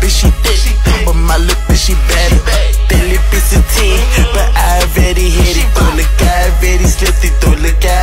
bitch, she thick. But my little bitch, she better. That little bitch a 10, but I already hit it. Don't look, I already slipped it. Don't look at.